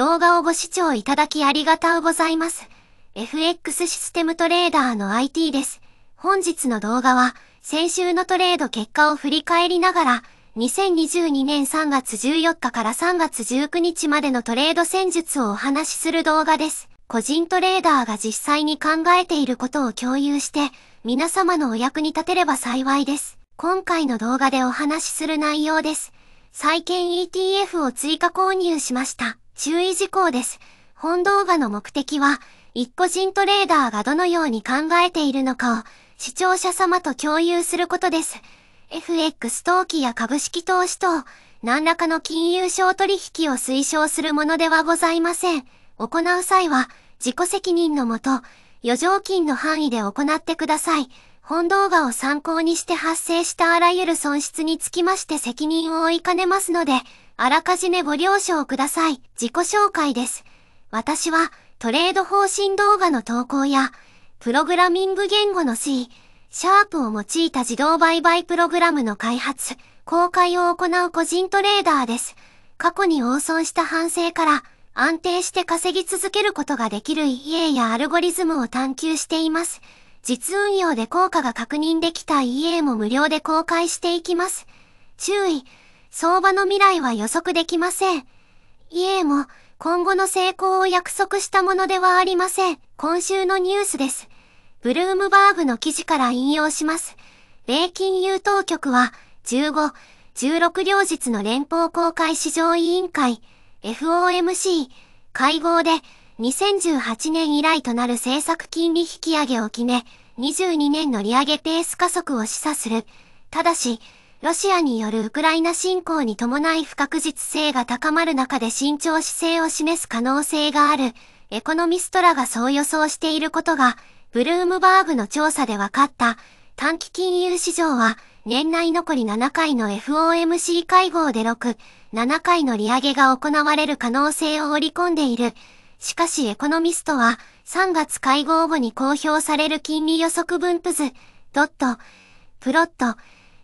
動画をご視聴いただきありがとうございます。FX システムトレーダーの IT です。本日の動画は、先週のトレード結果を振り返りながら、2022年3月14日から3月19日までのトレード戦術をお話しする動画です。個人トレーダーが実際に考えていることを共有して、皆様のお役に立てれば幸いです。今回の動画でお話しする内容です。債券 ETF を追加購入しました。注意事項です。本動画の目的は、一個人トレーダーがどのように考えているのかを視聴者様と共有することです。FX 投機や株式投資等、何らかの金融商取引を推奨するものではございません。行う際は、自己責任のもと、余剰金の範囲で行ってください。本動画を参考にして発生したあらゆる損失につきまして責任を負いかねますので、あらかじめご了承ください。自己紹介です。私は、トレード方針動画の投稿や、プログラミング言語の C、シャープを用いた自動売買プログラムの開発、公開を行う個人トレーダーです。過去に大損した反省から、安定して稼ぎ続けることができる EA やアルゴリズムを探求しています。実運用で効果が確認できた EA も無料で公開していきます。注意、相場の未来は予測できません。EA も今後の成功を約束したものではありません。今週のニュースです。ブルームバーグの記事から引用します。米金融当局は15、16両日の連邦公開市場委員会 FOMC 会合で2018年以来となる政策金利引き上げを決め、22年の利上げペース加速を示唆する。ただし、ロシアによるウクライナ侵攻に伴い不確実性が高まる中で慎重姿勢を示す可能性がある、エコノミストらがそう予想していることが、ブルームバーグの調査で分かった。短期金融市場は年内残り7回の FOMC 会合で6、7回の利上げが行われる可能性を織り込んでいる。しかしエコノミストは3月会合後に公表される金利予測分布図、ドット、プロット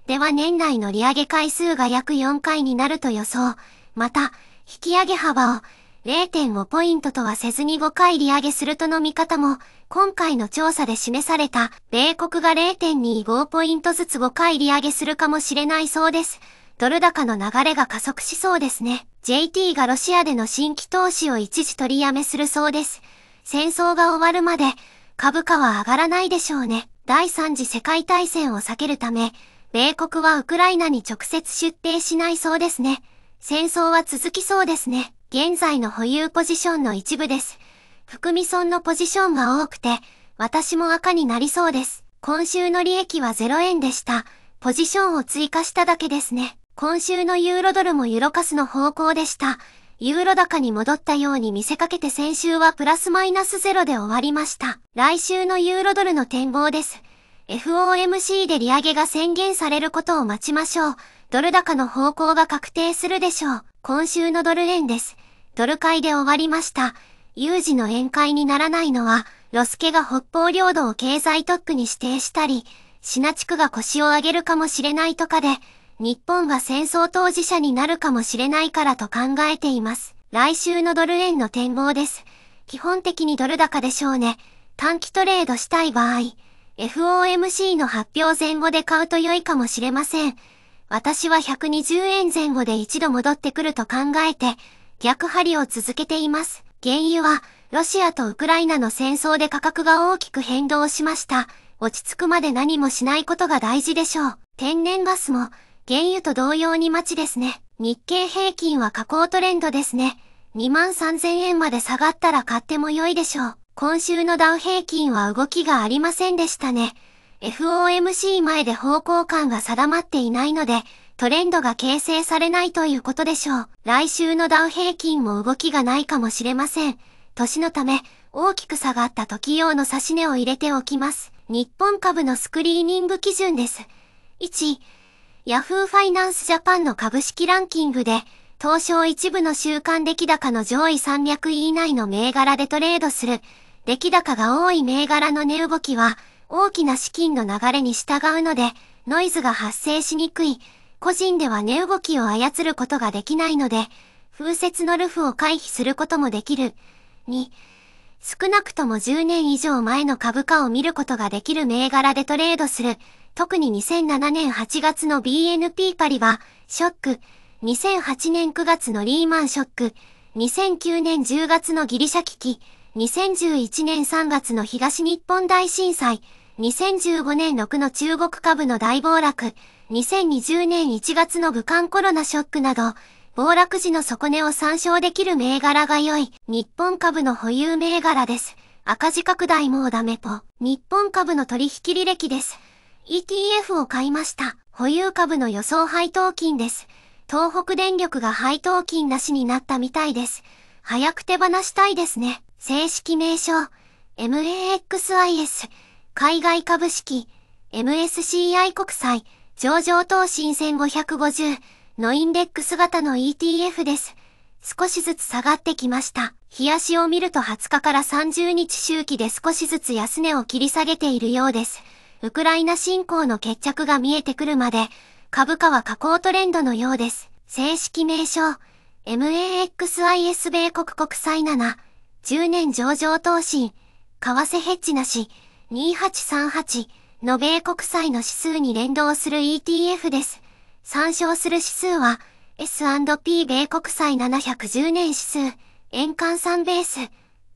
では年内の利上げ回数が約4回になると予想。また、引き上げ幅を0.5ポイントとはせずに5回利上げするとの見方も、今回の調査で示された、米国が0.25ポイントずつ5回利上げするかもしれないそうです。ドル高の流れが加速しそうですね。JT がロシアでの新規投資を一時取りやめするそうです。戦争が終わるまで、株価は上がらないでしょうね。第3次世界大戦を避けるため、米国はウクライナに直接出兵しないそうですね。戦争は続きそうですね。現在の保有ポジションの一部です。含み損のポジションが多くて、私も赤になりそうです。今週の利益は0円でした。ポジションを追加しただけですね。今週のユーロドルもユロカスの方向でした。ユーロ高に戻ったように見せかけて先週はプラスマイナスゼロで終わりました。来週のユーロドルの展望です。FOMC で利上げが宣言されることを待ちましょう。ドル高の方向が確定するでしょう。今週のドル円です。ドル買いで終わりました。有事の宴会にならないのは、ロスケが北方領土を経済特区に指定したり、シナ地区が腰を上げるかもしれないとかで、日本が戦争当事者になるかもしれないからと考えています。来週のドル円の展望です。基本的にドル高でしょうね。短期トレードしたい場合、FOMC の発表前後で買うと良いかもしれません。私は120円前後で一度戻ってくると考えて、逆張りを続けています。原油は、ロシアとウクライナの戦争で価格が大きく変動しました。落ち着くまで何もしないことが大事でしょう。天然ガスも、原油と同様に待ちですね。日経平均は下降トレンドですね。2万3000円まで下がったら買っても良いでしょう。今週のダウ平均は動きがありませんでしたね。FOMC 前で方向感が定まっていないので、トレンドが形成されないということでしょう。来週のダウ平均も動きがないかもしれません。年のため、大きく下がった時用の差し値を入れておきます。日本株のスクリーニング基準です。1、ヤフーファイナンスジャパンの株式ランキングで、東証一部の週間出来高の上位300位以内の銘柄でトレードする。出来高が多い銘柄の値動きは、大きな資金の流れに従うので、ノイズが発生しにくい。個人では値動きを操ることができないので、風雪のルフを回避することもできる。2、少なくとも10年以上前の株価を見ることができる銘柄でトレードする。特に2007年8月の BNP パリは、ショック。2008年9月のリーマンショック。2009年10月のギリシャ危機。2011年3月の東日本大震災。2015年6の中国株の大暴落。2020年1月の武漢コロナショックなど、暴落時の底値を参照できる銘柄が良い、日本株の保有銘柄です。赤字拡大もうダメポ。日本株の取引履歴です。ETF を買いました。保有株の予想配当金です。東北電力が配当金なしになったみたいです。早く手放したいですね。正式名称、MAXIS、海外株式、MSCI 国際、上場等新1550、のインデックス型の ETF です。少しずつ下がってきました。冷やしを見ると20日から30日周期で少しずつ安値を切り下げているようです。ウクライナ侵攻の決着が見えてくるまで、株価は下降トレンドのようです。正式名称、MAXIS 米国国債7、10年上場投信、為替ヘッジなし、2838の米国債の指数に連動する ETF です。参照する指数は S&P 米国債710年指数、円換算ベース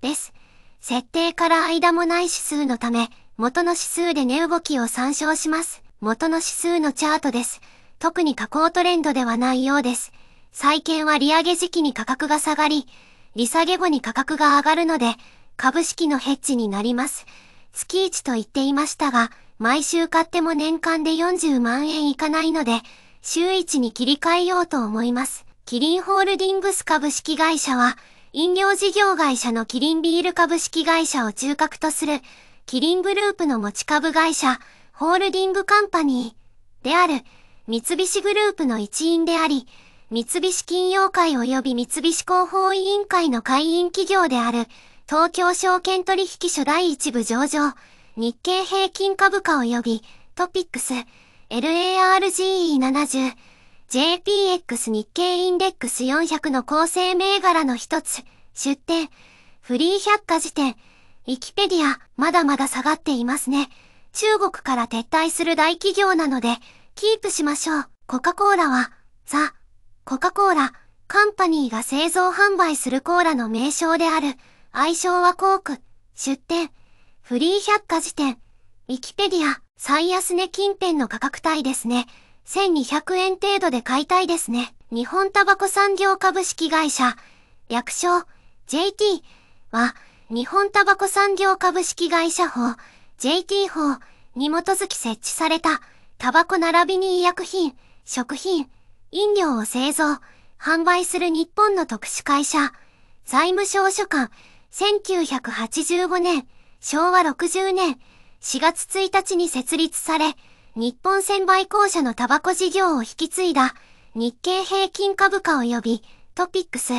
です。設定から間もない指数のため、元の指数で値動きを参照します。元の指数のチャートです。特に下降トレンドではないようです。債券は利上げ時期に価格が下がり、利下げ後に価格が上がるので、株式のヘッジになります。月1と言っていましたが、毎週買っても年間で40万円いかないので、週一に切り替えようと思います。キリンホールディングス株式会社は、飲料事業会社のキリンビール株式会社を中核とする、キリングループの持ち株会社、ホールディングカンパニーである、三菱グループの一員であり、三菱金融会及び三菱広報委員会の会員企業である、東京証券取引所第一部上場、日経平均株価及びトピックス、LARGE70、JPX 日経インデックス400の構成銘柄の一つ、出店、フリー百科事典、ウィキペディア、まだまだ下がっていますね。中国から撤退する大企業なので、キープしましょう。コカ・コーラは、ザ・コカ・コーラ、カンパニーが製造販売するコーラの名称である、愛称はコーク、出店、フリー百科事典、ウィキペディア、最安値近辺の価格帯ですね。1200円程度で買いたいですね。日本タバコ産業株式会社、略称 JT は、日本タバコ産業株式会社法。JT 法に基づき設置された、タバコ並びに医薬品、食品、飲料を製造、販売する日本の特殊会社、財務省所管、1985年、昭和60年、4月1日に設立され、日本専売公社のタバコ事業を引き継いだ日経平均株価及びトピックス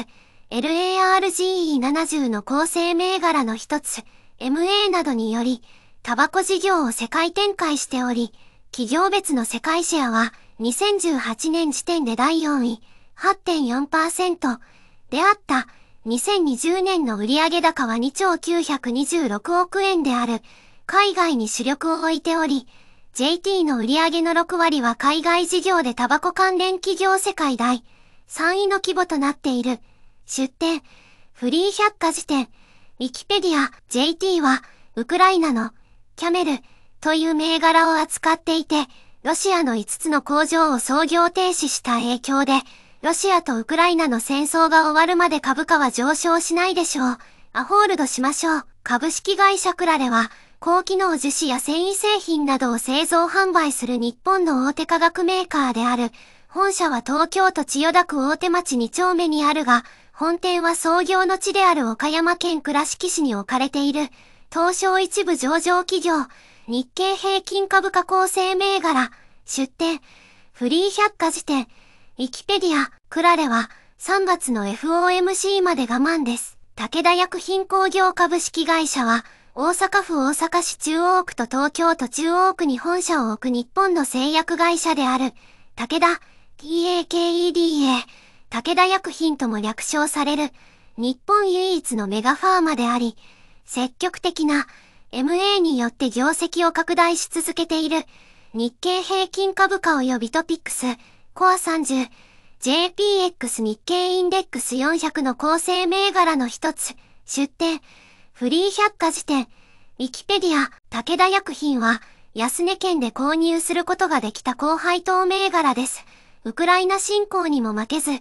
LARGE70 の構成銘柄の一つ MA などによりタバコ事業を世界展開しており、企業別の世界シェアは2018年時点で第4位8.4%であった2020年の売上高は2兆926億円である。海外に主力を置いており、JT の売上の6割は海外事業でタバコ関連企業世界第3位の規模となっている。出展、フリー百科事典、ウィキペディア、JT は、ウクライナの、キャメル、という銘柄を扱っていて、ロシアの5つの工場を操業停止した影響で、ロシアとウクライナの戦争が終わるまで株価は上昇しないでしょう。アホールドしましょう。株式会社クラレは、高機能樹脂や繊維製品などを製造販売する日本の大手化学メーカーである。本社は東京都千代田区大手町2丁目にあるが、本店は創業の地である岡山県倉敷市に置かれている。東証一部上場企業、日経平均株価構成銘柄、出店、フリー百科事典、ウィキペディア、クラレは3月の FOMC まで我慢です。武田薬品工業株式会社は、大阪府大阪市中央区と東京都中央区に本社を置く日本の製薬会社である、武田、TAKEDA、武田薬品とも略称される、日本唯一のメガファーマであり、積極的な MA によって業績を拡大し続けている、日経平均株価及びトピックス、コア30、JPX 日経インデックス400の構成銘柄の一つ、出店、フリー百科事典、ウィキペディア、武田薬品は、安値券で購入することができた高配当銘柄です。ウクライナ侵攻にも負けず、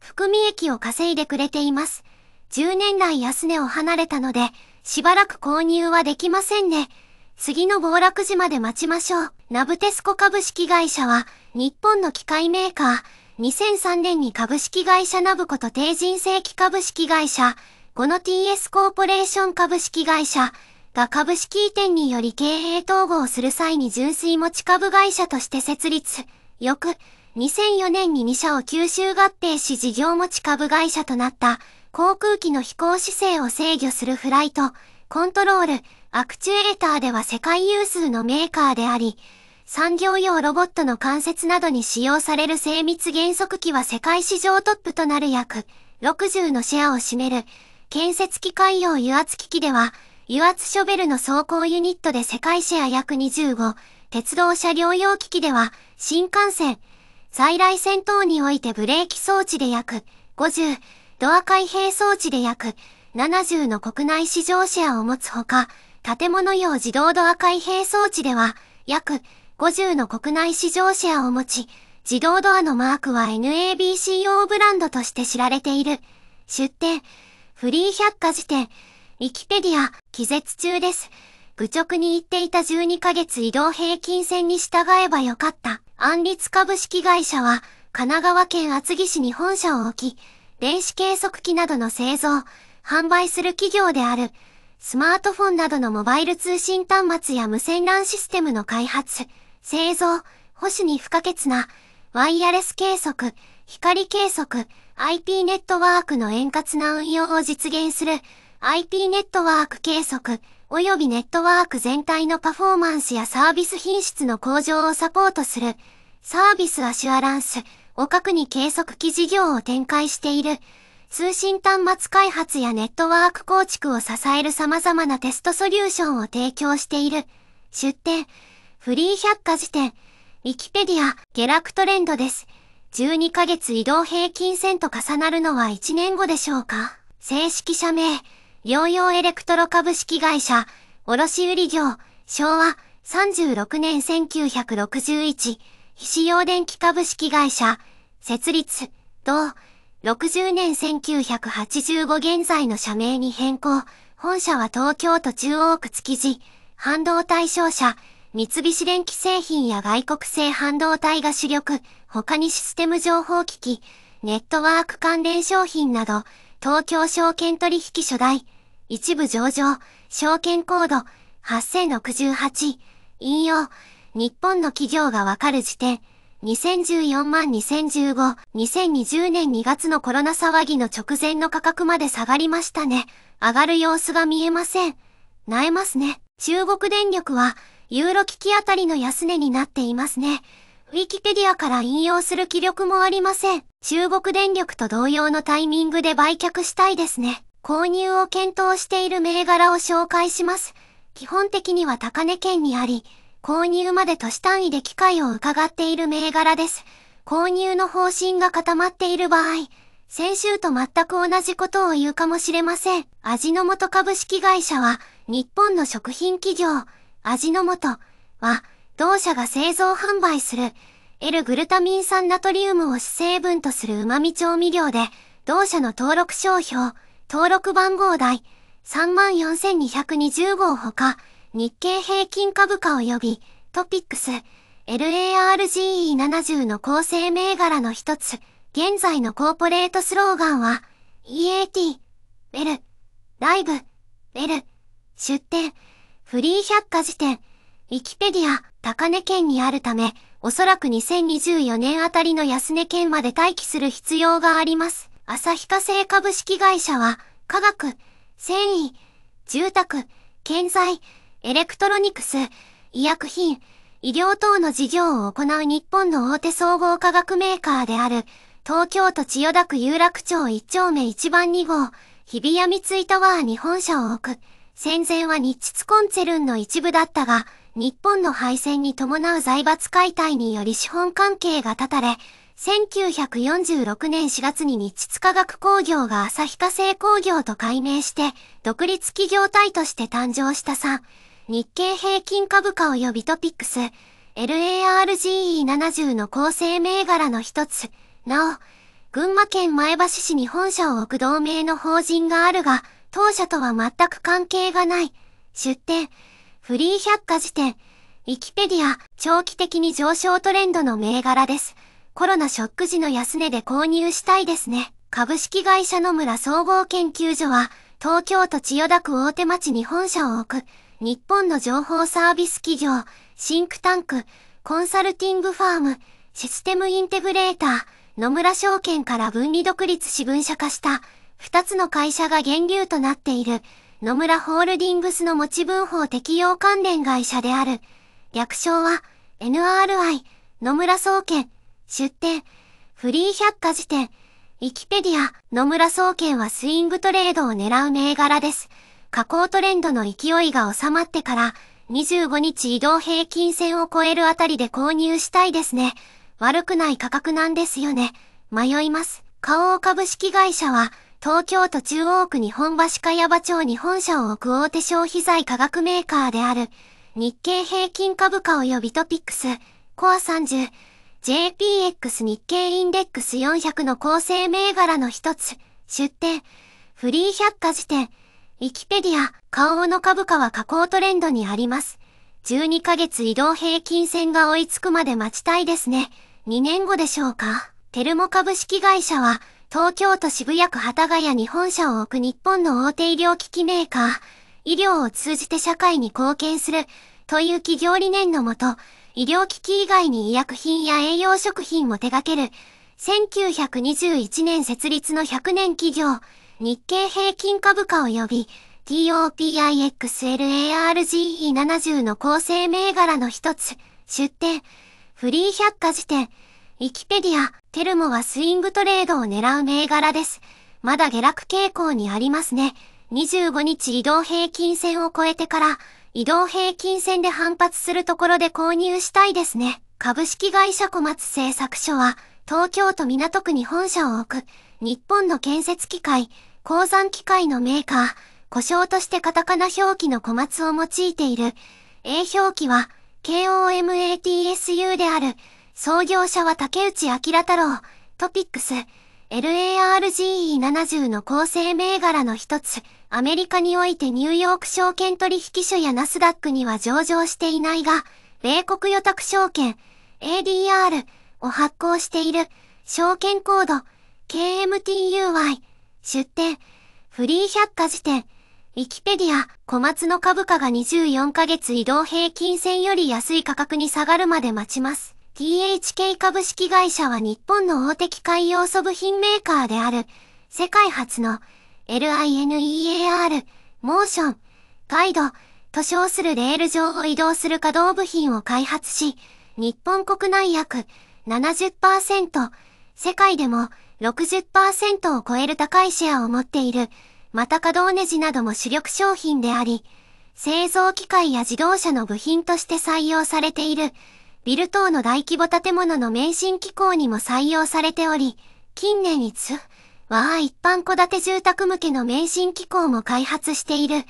含み益を稼いでくれています。10年来安値を離れたので、しばらく購入はできませんね。次の暴落時まで待ちましょう。ナブテスコ株式会社は、日本の機械メーカー、2003年に株式会社ナブコと低人正規株式会社、この TS コーポレーション株式会社が株式移転により経営統合する際に純粋持ち株会社として設立。翌、2004年に2社を吸収合併し事業持ち株会社となった航空機の飛行姿勢を制御するフライト、コントロール、アクチュエーターでは世界有数のメーカーであり、産業用ロボットの関節などに使用される精密減速機は世界史上トップとなる約60のシェアを占める建設機械用油圧機器では、油圧ショベルの走行ユニットで世界シェア約25、鉄道車両用機器では、新幹線、在来線等においてブレーキ装置で約50、ドア開閉装置で約70の国内市場シェアを持つほか、建物用自動ドア開閉装置では約50の国内市場シェアを持ち、自動ドアのマークは NABC 用ブランドとして知られている。出店、フリー百科事典、ウィキペディア、気絶中です。愚直に言っていた12ヶ月移動平均線に従えばよかった。安立株式会社は、神奈川県厚木市に本社を置き、電子計測器などの製造、販売する企業である。スマートフォンなどのモバイル通信端末や無線 LAN システムの開発、製造、保守に不可欠な、ワイヤレス計測、光計測、IP ネットワークの円滑な運用を実現する IP ネットワーク計測及びネットワーク全体のパフォーマンスやサービス品質の向上をサポートするサービスアシュアランスを核に計測機事業を展開している。通信端末開発やネットワーク構築を支える様々なテストソリューションを提供している。出展フリー百科事典。ウィキペディア下落トレンドです。12ヶ月移動平均線と重なるのは1年後でしょうか？正式社名、療養エレクトロ株式会社、卸売業、昭和。36年1961、非用電気株式会社、設立、同、60年1985現在の社名に変更、本社は東京都中央区築地、半導体商社、三菱電機製品や外国製半導体が主力、他にシステム情報機器、ネットワーク関連商品など、東京証券取引初代、一部上場、証券コード8068、引用、日本の企業がわかる時点、2014万2015、2020年2月のコロナ騒ぎの直前の価格まで下がりましたね。上がる様子が見えません。萎えますね。中国電力は、ユーロ危機あたりの安値になっていますね。ウィキペディアから引用する気力もありません。中国電力と同様のタイミングで売却したいですね。購入を検討している銘柄を紹介します。基本的には高値圏にあり、購入まで都市単位で機会を伺っている銘柄です。購入の方針が固まっている場合、先週と全く同じことを言うかもしれません。味の素株式会社は、日本の食品企業、味の素は、同社が製造販売する L グルタミン酸ナトリウムを主成分とする旨味調味料で、同社の登録商標、登録番号代34,220号ほか、日経平均株価及びトピックス、LARGE70 の構成銘柄の一つ、現在のコーポレートスローガンは、 Eat Well, Live Well、出典、フリー百科事典、ウィキペディア、高値圏にあるため、おそらく2024年あたりの安値圏まで待機する必要があります。旭化成株式会社は、化学、繊維、住宅、建材、エレクトロニクス、医薬品、医療等の事業を行う日本の大手総合化学メーカーである、東京都千代田区有楽町1丁目1番2号、日比谷三井タワーに本社を置く。戦前は日秩コンツェルンの一部だったが、日本の敗戦に伴う財閥解体により資本関係が断たれ、1946年4月に日秩科学工業が旭化成工業と改名して、独立企業体として誕生した3、日経平均株価及びトピックス、LARGE70 の構成銘柄の一つ。なお、群馬県前橋市に本社を置く同盟の法人があるが、当社とは全く関係がない。出店、フリー百科事典、ウィキペディア、長期的に上昇トレンドの銘柄です。コロナショック時の安値で購入したいですね。株式会社野村総合研究所は、東京都千代田区大手町に本社を置く、日本の情報サービス企業、シンクタンク、コンサルティングファーム、システムインテグレーター、野村証券から分離独立し分社化した、二つの会社が源流となっている、野村ホールディングスの持ち分法適用関連会社である。略称は、NRI、野村総研、出店、フリー百科事典、ウィキペディア、野村総研はスイングトレードを狙う銘柄です。下降トレンドの勢いが収まってから、25日移動平均線を超えるあたりで購入したいですね。悪くない価格なんですよね。迷います。花王株式会社は、東京都中央区日本橋茅場町に本社を置く大手消費財化学メーカーである、日経平均株価及びトピックス、コア30、JPX 日経インデックス400の構成銘柄の一つ、出展、フリー百科事典、ウィキペディア、花王の株価は下降トレンドにあります。12ヶ月移動平均線が追いつくまで待ちたいですね。2年後でしょうか。テルモ株式会社は、東京都渋谷区幡ヶ谷に本社を置く日本の大手医療機器メーカー、医療を通じて社会に貢献する、という企業理念のもと、医療機器以外に医薬品や栄養食品も手掛ける、1921年設立の100年企業、日経平均株価及び TOPIXLARGE70 の構成銘柄の一つ、出展、フリー百科事典、ウィキペディア、テルモはスイングトレードを狙う銘柄です。まだ下落傾向にありますね。25日移動平均線を超えてから、移動平均線で反発するところで購入したいですね。株式会社小松製作所は、東京都港区に本社を置く、日本の建設機械、鉱山機械のメーカー、故障としてカタカナ表記の小松を用いている。A 表記は、KOMATSU である。創業者は竹内明太郎、トピックス、LARGE70 の構成銘柄の一つ。アメリカにおいてニューヨーク証券取引所やナスダックには上場していないが、米国予託証券 ADR を発行している証券コード KMTUY 出展フリー百科事典。ウィキペディア小松の株価が24ヶ月移動平均線より安い価格に下がるまで待ちます。THK 株式会社は日本の大手機械要素部品メーカーである。世界初の LINEAR、モーション、ガイド、と称するレール上を移動する可動部品を開発し、日本国内約70%、世界でも60%を超える高いシェアを持っている、また可動ネジなども主力商品であり、製造機械や自動車の部品として採用されている、ビル等の大規模建物の免震機構にも採用されており、近年いつ、は一般戸建て住宅向けの免震機構も開発している。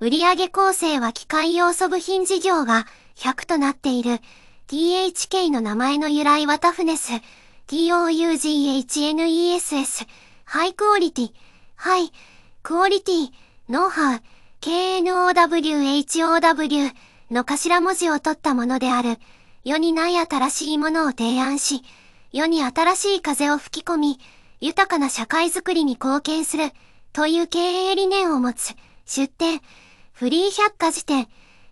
売上構成は機械要素部品事業が100となっている。THK の名前の由来はタフネス。TOUGHNESS。ハイクオリティ。ハイ。クオリティ。ノウハウ。KNOWHOW の頭文字を取ったものである。世にない新しいものを提案し、世に新しい風を吹き込み、豊かな社会づくりに貢献する、という経営理念を持つ、出展、フリー百科事典、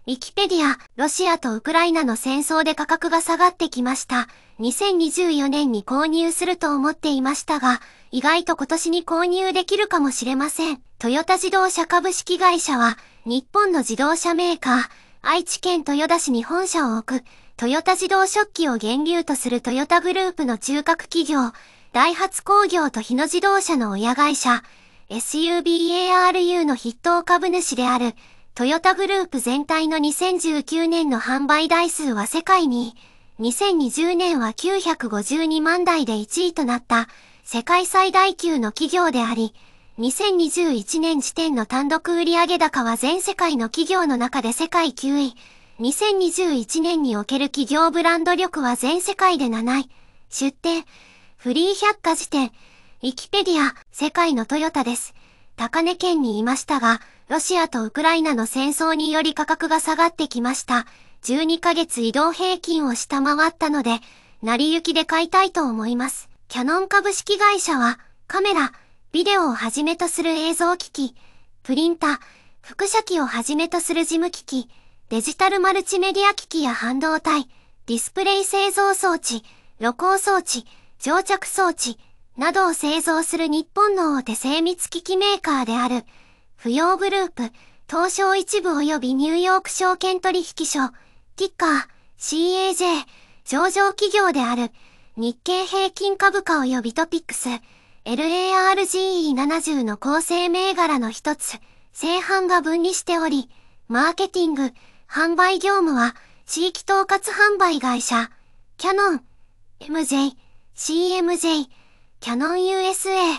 ウィキペディア、ロシアとウクライナの戦争で価格が下がってきました。2024年に購入すると思っていましたが、意外と今年に購入できるかもしれません。トヨタ自動車株式会社は、日本の自動車メーカー、愛知県豊田市に本社を置く、トヨタ自動食器を源流とするトヨタグループの中核企業、ダイハツ工業と日野自動車の親会社、SUBARU の筆頭株主である、トヨタグループ全体の2019年の販売台数は世界に、2020年は952万台で1位となった世界最大級の企業であり、2021年時点の単独売上高は全世界の企業の中で世界9位。2021年における企業ブランド力は全世界で7位。出店、フリー百科事典、ウィキペディア、世界のトヨタです。高値県にいましたが、ロシアとウクライナの戦争により価格が下がってきました。12ヶ月移動平均を下回ったので、成り行きで買いたいと思います。キャノン株式会社は、カメラ、ビデオをはじめとする映像機器、プリンター、副写機をはじめとする事務機器、デジタルマルチメディア機器や半導体、ディスプレイ製造装置、露光装置、乗着装置、などを製造する日本の大手精密機器メーカーである、不要グループ、東証一部及びニューヨーク証券取引所、ティッカー、CAJ、上場企業である、日経平均株価及びトピックス、LARGE70 の構成銘柄の一つ、正販が分離しており、マーケティング、販売業務は、地域統括販売会社、キャノン、MJ、CMJ、キャノン USA、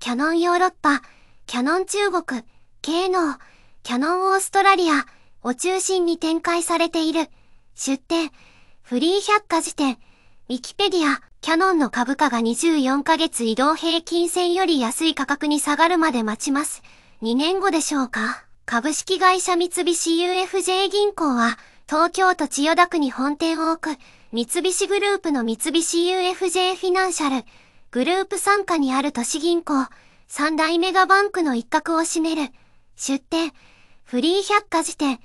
キャノンヨーロッパ、キャノン中国、ケーノー、キャノンオーストラリア、を中心に展開されている。出展、フリー百科事典、ウィキペディア、キャノンの株価が24ヶ月移動平均線より安い価格に下がるまで待ちます。2年後でしょうか。株式会社三菱 UFJ 銀行は、東京都千代田区に本店を置く、三菱グループの三菱 UFJ フィナンシャル、グループ参加にある都市銀行、三大メガバンクの一角を占める。出店、フリー百科事典、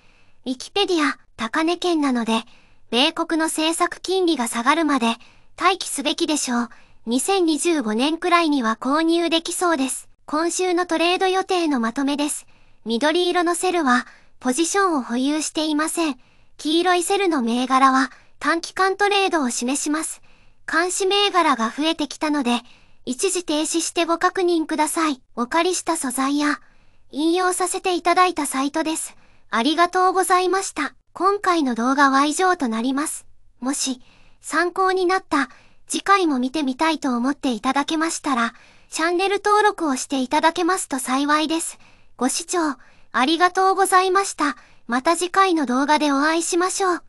ウィキペディア、高値圏なので、米国の政策金利が下がるまで、待機すべきでしょう。2025年くらいには購入できそうです。今週のトレード予定のまとめです。緑色のセルは、ポジションを保有していません。黄色いセルの銘柄は、短期間トレードを示します。監視銘柄が増えてきたので、一時停止してご確認ください。お借りした素材や、引用させていただいたサイトです。ありがとうございました。今回の動画は以上となります。もし、参考になった、次回も見てみたいと思っていただけましたら、チャンネル登録をしていただけますと幸いです。ご視聴、ありがとうございました。また次回の動画でお会いしましょう。